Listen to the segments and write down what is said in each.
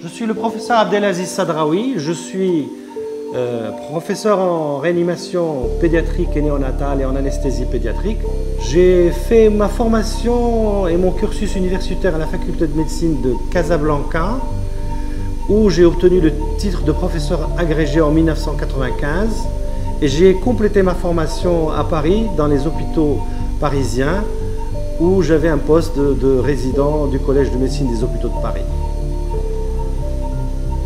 Je suis le professeur Abdelaziz Sadraoui. Je suis euh, professeur en réanimation pédiatrique et néonatale et en anesthésie pédiatrique. J'ai fait ma formation et mon cursus universitaire à la faculté de médecine de Casablanca, où j'ai obtenu le titre de professeur agrégé en 1995. Et j'ai complété ma formation à Paris, dans les hôpitaux parisiens, où j'avais un poste de résident du Collège de médecine des hôpitaux de Paris.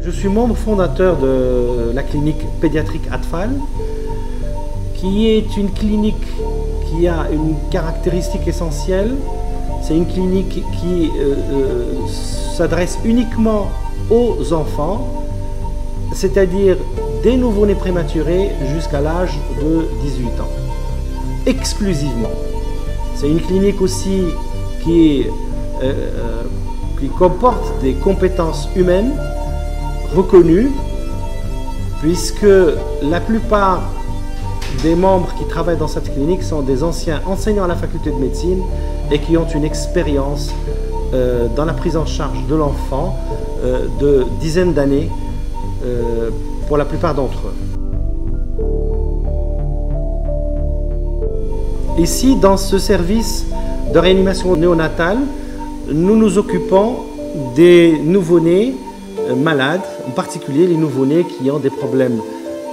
Je suis membre fondateur de la clinique pédiatrique Atfal, qui est une clinique qui a une caractéristique essentielle. C'est une clinique qui euh, euh, s'adresse uniquement aux enfants, c'est-à-dire des nouveau-nés prématurés jusqu'à l'âge de 18 ans. Exclusivement. C'est une clinique aussi qui, euh, qui comporte des compétences humaines reconnu puisque la plupart des membres qui travaillent dans cette clinique sont des anciens enseignants à la faculté de médecine et qui ont une expérience euh, dans la prise en charge de l'enfant euh, de dizaines d'années euh, pour la plupart d'entre eux. Ici, dans ce service de réanimation néonatale, nous nous occupons des nouveau-nés malades, en particulier les nouveau-nés qui ont des problèmes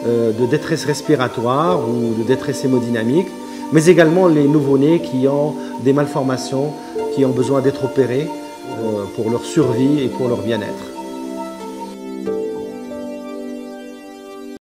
euh, de détresse respiratoire ou de détresse hémodynamique, mais également les nouveau-nés qui ont des malformations, qui ont besoin d'être opérés euh, pour leur survie et pour leur bien-être.